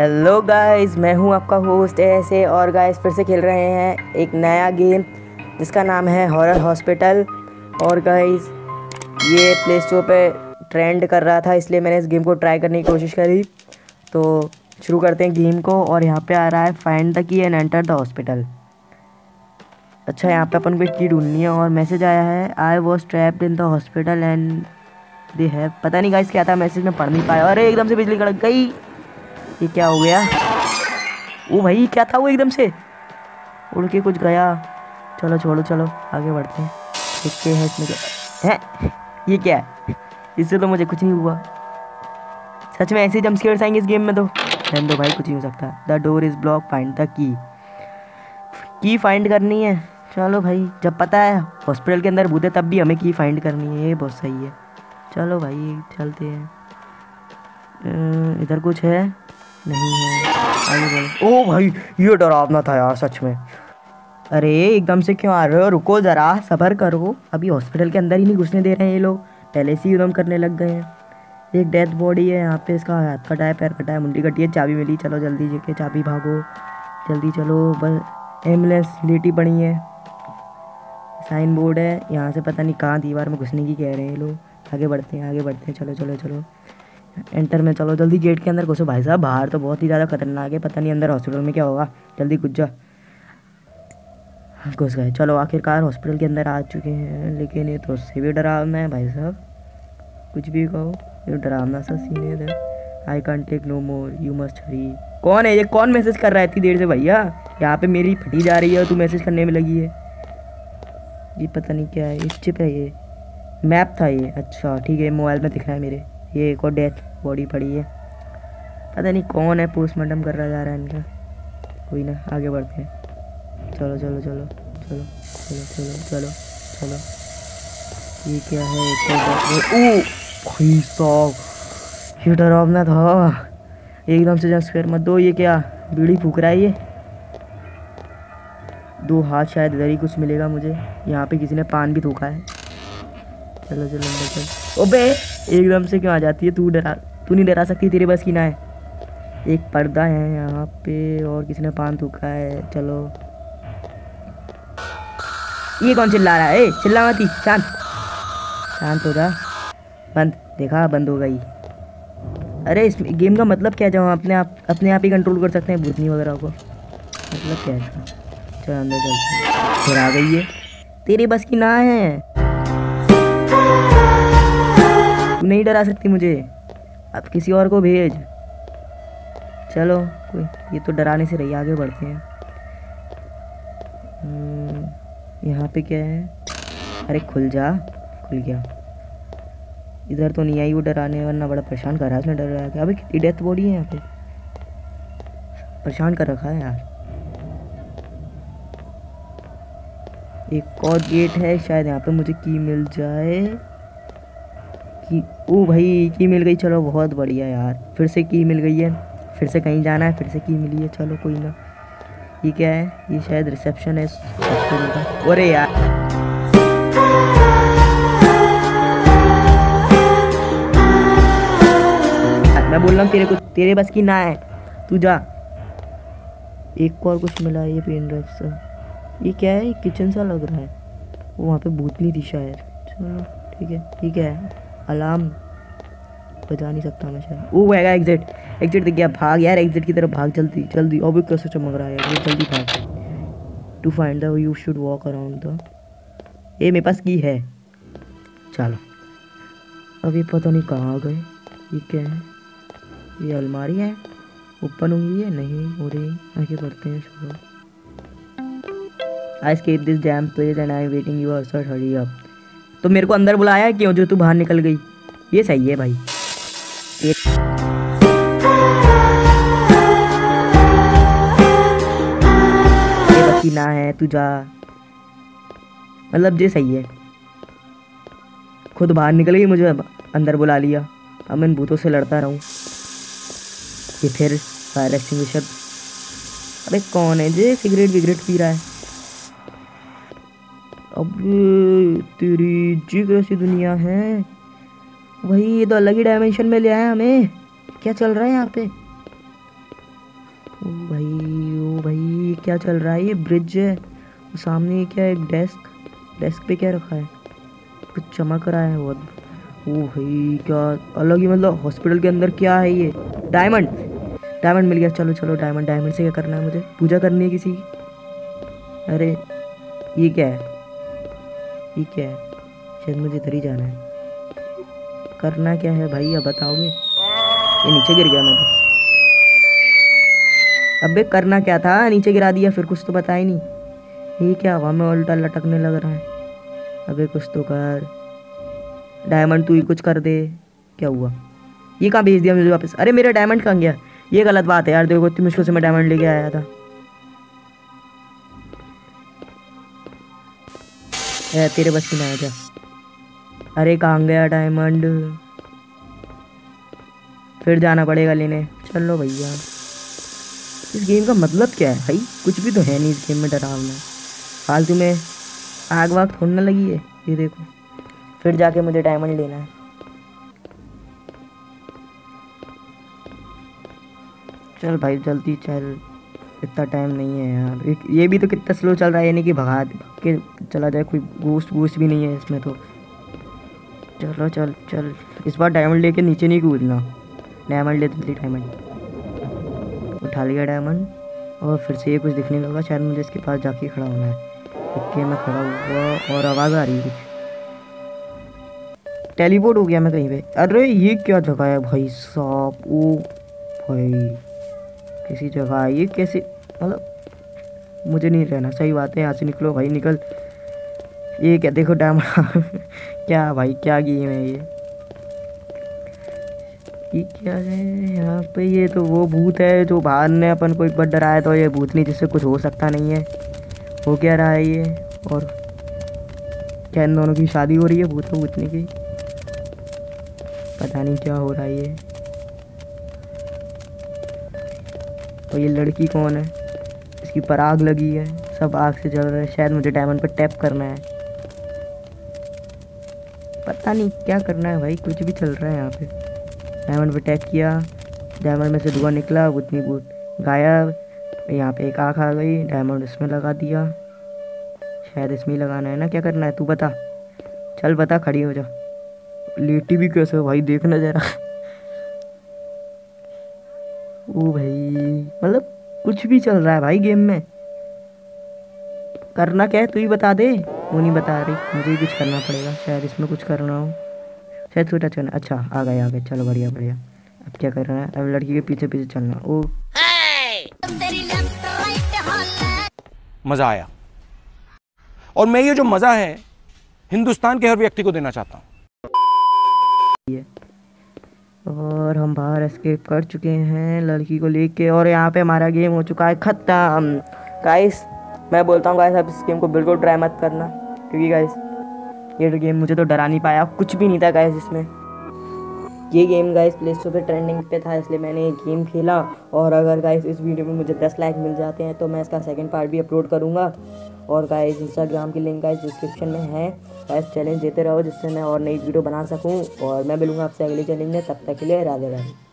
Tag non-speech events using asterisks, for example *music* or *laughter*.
Hello guys मैं हूँ आपका होस्ट ऐसे और गाइस फिर से खेल रहे हैं एक नया गेम जिसका नाम है हॉरर हॉस्पिटल और गाइस ये प्ले स्टोर पर ट्रेंड कर रहा था, इसलिए मैंने इस गेम को ट्राई करने की कोशिश करी। तो शुरू करते हैं गेम को और यहाँ पे आ रहा है find the key and enter the hospital अच्छा यहाँ पे अपन को की ढूंढनी है और मैसेज आया है I was trapped in the hospital and they have पता नहीं गाइस क्या था मैसेज में पढ़ नहीं पाया। अरे, एकदम से बिजली कड़क गई। ये क्या हो गया? वो भाई, क्या था वो एकदम से? उड़ के कुछ गया। चलो, छोड़ो, चलो, आगे बढ़ते हैं। देखते हैं इसमें क्या है? ये क्या है? इससे तो मुझे कुछ नहीं हुआ। सच में ऐसे जम आएँगे इस गेम में तो। रहने दो भाई, कुछ नहीं हो सकता। The door is block find the key key find करनी है। चलो भाई, जब पता है हॉस्पिटल के अंदर भूत है तब भी हमें की फाइंड करनी है। ये बहुत सही है। चलो भाई, चलते हैं। इधर कुछ है। नहीं है। ओ भाई, ये डरावना था यार सच में। अरे, एकदम से क्यों आ रहे हो? रुको ज़रा, सबर करो। अभी हॉस्पिटल के अंदर ही नहीं घुसने दे रहे हैं ये लोग। पहले से ही एकदम करने लग गए हैं। एक डेथ बॉडी है यहाँ पे, इसका हाथ कटा है पैर कटा है मुंडी कटी है, चाबी मिली। चलो जल्दी जेके, चाबी भागो। जल्दी चलो, बस एंबुलेंस लेटी पड़ी है। साइन बोर्ड है। यहाँ से पता नहीं कहाँ दीवार में घुसने की कह रहे हैं ये लोग। आगे बढ़ते हैं, आगे बढ़ते हैं। चलो चलो चलो। एंटर में चलो। जल्दी गेट के अंदर घुसो भाई साहब। बाहर तो बहुत ही ज़्यादा खतरनाक है। पता नहीं अंदर हॉस्पिटल में क्या होगा। जल्दी कुछ जा। घुस गए। चलो, आखिरकार हॉस्पिटल के अंदर आ चुके हैं। लेकिन ये तो उससे भी डरावना है भाई साहब। कुछ भी कहो, ये डरावना सा सीन है इधर। I can't take no more you must hurry कौन है ये? कौन मैसेज कर रहा है इतनी देर से भैया? यहाँ पे मेरी फटी जा रही है और तू मैसेज करने में लगी है। ये पता नहीं क्या है। इस चिप है ये। मैप था ये। अच्छा ठीक है मोबाइल में दिख रहा है मेरे। ये एक और डेथ बॉडी पड़ी है। पता नहीं कौन है पोस्टमार्टम कर रहा जा रहा है इनका। कोई ना, आगे बढ़ते हैं। चलो चलो चलो चलो चलो चलो चलो चलो। ये क्या है? ये डरावना था। एकदम से जब स्क्वायर मत दो। ये क्या, बीड़ी फूक रहा है ये? दो हाथ शायद इधर ही कुछ मिलेगा मुझे। यहाँ पे किसी ने पान भी थूका है। चलो चलो, अंदर चल। ओबे एकदम से क्यों आ जाती है? तू डरा, तू नहीं डरा सकती, तेरे बस की ना है। एक पर्दा है यहाँ पे और किसी ने पान थूका है। चलो। ये कौन चिल्ला रहा है? चिल्ला मत शांत। शांत हो जा। बंद, देखा, बंद हो गई। अरे, इस गेम का मतलब क्या है? हम अपने आप अपने आप ही कंट्रोल कर सकते हैं भूतनी वगैरह को। मतलब क्या है चल, अंदर चलते फिर आ गई है तेरी बस की ना है। नहीं डरा सकती मुझे। अब किसी और को भेज। चलो, कोई, ये तो डराने से रही, आगे बढ़ते हैं। यहाँ पे क्या है? अरे, खुल जा, खुल गया। इधर तो नहीं आई वो डराने, वरना बड़ा परेशान कर रहा है उसने डर रहा है अभी कितनी डेथ बॉडी है यहाँ पे। परेशान कर रखा है यार। एक और गेट है, शायद यहाँ पे मुझे की मिल जाए। की ओ भाई, की मिल गई? चलो, बहुत बढ़िया यार। फिर से की मिल गई है। फिर से कहीं जाना है, फिर से की मिली है। चलो, कोई ना। ये क्या है? ये शायद रिसेप्शन है। अरे यार। मैं बोल रहा हूँ, तेरे को तेरे बस की ना है। तू जा। एक और कुछ मिला है, ये पेन ड्राइव से। ये क्या है? किचन सा लग रहा है। वहाँ पे भूतनी थी शायद। चलो, ठीक है। ठीक है? अलार्म बजा नहीं सकता मैं शायद। वो है एग्जिट एग्जिट दिख गया, भाग यार एग्जिट की तरफ़ भाग, जल्दी जल्दी। और भी कैसे चमक रहा है जल्दी भाग। To find the you should walk around the ये मेरे पास की है। चलो। अभी पता नहीं कहाँ गए। ये क्या है? ये अलमारी है। ओपन होंगी है नहीं, हो रही। आगे बढ़ते हैं छोड़ो this damn place and I waiting you sir hurry up तो मेरे को अंदर बुलाया क्यों जो तू बाहर निकल गई। ये सही है भाई। ना है, तू जा। मतलब ये सही है। खुद बाहर निकल गई, मुझे अंदर बुला लिया। अब मैं इन भूतों से लड़ता रहूँ। ये फिर फायर एक्सटिंग्विशर अरे कौन है जे सिगरेट विगरेट पी रहा है? अब तेरी जी कैसी दुनिया है? वही ये तो अलग ही डायमेंशन में ले आया हमें। क्या चल रहा है यहाँ पे? ओ भाई ओ भाई, क्या चल रहा है? ये ब्रिज है। सामने क्या एक डेस्क डेस्क पे क्या रखा है? कुछ चमक रहा है बहुत ओ भाई, क्या अलग ही मतलब हॉस्पिटल के अंदर क्या है ये? डायमंड डायमंड मिल गया। चलो चलो डायमंड डायमंड से क्या करना है मुझे? पूजा करनी है किसी की? अरे, ये क्या है? क्या है। शायद मुझे इधर ही जाना है। करना क्या है भाई अब बताओगे? ये नीचे गिर गया मैं तो। अबे करना क्या था? नीचे गिरा दिया, फिर कुछ तो बता ही नहीं। ये क्या हवा में उल्टा लटकने लग रहा है। अबे कुछ तो कर। डायमंड तू ही कुछ कर दे। क्या हुआ? ये कहाँ भेज दिया मुझे वापस? अरे मेरा डायमंड कहाँ गया? ये गलत बात है यार, देखो इतनी मुश्किल से मैं डायमंड लेके आया था। ए, तेरे बस की ना जा अरे कहाँ गया डायमंड फिर जाना पड़ेगा लेने। चलो भैया। इस गेम का मतलब क्या है भाई? कुछ भी तो है नहीं इस गेम में डरावना। फालतू में आग वाग थोड़ना लगी है ये देखो। फिर जाके मुझे डायमंड लेना है। चल भाई जल्दी चल। इतना टाइम नहीं है यार। एक, ये भी तो कितना स्लो चल रहा है यानी कि भगा के चला जाए, कोई गोश्त वोस्ट भी नहीं है इसमें तो। चलो, चल चल। इस बार डायमंड लेके नीचे नहीं कूदना। डायमंड ले जल्दी डायमंड उठा लिया डायमंड और फिर से ये कुछ दिखने लगा शायद मुझे इसके पास जाके खड़ा होना है। ओके, मैं खड़ा हुआ, और आवाज़ आ रही है टेलीपोर्ट हो गया मैं कहीं पे। अरे, ये क्या जगह है भाई साहब? ओ भाई। किसी जगह ये कैसे? मतलब मुझे नहीं रहना। सही बात है, यहाँ से निकलो भाई, निकल। ये क्या, देखो डैम। *laughs* क्या भाई, क्या गेम है ये? ये क्या है यहाँ पे? ये तो वो भूत है जो बाहर ने अपन को एक बार डराया तो ये भूत नहीं, जिससे कुछ हो सकता नहीं है। हो क्या रहा है ये? और क्या इन दोनों की शादी हो रही है भूत भूतनी की? पता नहीं क्या हो रहा है ये। और ये लड़की कौन है? इसकी पर आग लगी है। सब आग से जल रहा है। शायद मुझे डायमंड पर टैप करना है। पता नहीं क्या करना है भाई, कुछ भी चल रहा है यहाँ पे। डायमंड पे टैप किया। डायमंड में से धुआँ निकला उतनी बहुत गायब यहाँ पे एक आँख आ गई। डायमंड इसमें लगा दिया। शायद इसमें ही लगाना है ना? क्या करना है? तू बता। चल बता, खड़ी हो जा। लेटी भी कैसे हो भाई? देखना जरा। ओ भाई मतलब कुछ भी चल रहा है भाई गेम में। करना क्या है, तू ही बता दे। वो नहीं बता रही, मुझे ही कुछ करना पड़ेगा, शायद इसमें कुछ करना हो। शायद छोटा चलना अच्छा आ गए आ गए, चलो बढ़िया बढ़िया। अब क्या करना है? अब लड़की के पीछे पीछे चलना। ओ। मज़ा आया। और मैं ये जो मज़ा है, हिंदुस्तान के हर व्यक्ति को देना चाहता हूँ। और हम बाहर एस्केप कर चुके हैं लड़की को लेके और यहाँ पे हमारा गेम हो चुका है ख़त्म। गाइस मैं बोलता हूँ गाइस आप इस गेम को बिल्कुल ट्राई मत करना, क्योंकि गाइस ये गेम मुझे तो डरा नहीं पाया, कुछ भी नहीं था गाइस इसमें। ये गेम गाइस प्ले स्टोर पर ट्रेंडिंग पे था, इसलिए मैंने ये गेम खेला। और अगर गाइस इस वीडियो में मुझे 10 लाइक मिल जाते हैं तो मैं इसका सेकंड पार्ट भी अपलोड करूँगा। और गाइस इंस्टाग्राम की लिंक गाइस डिस्क्रिप्शन में है। गाइस चैलेंज देते रहो, जिससे मैं और नई वीडियो बना सकूँ। और मैं मिलूँगा आपसे अगले चैलेंज में। तब तक के लिए राधे राधे।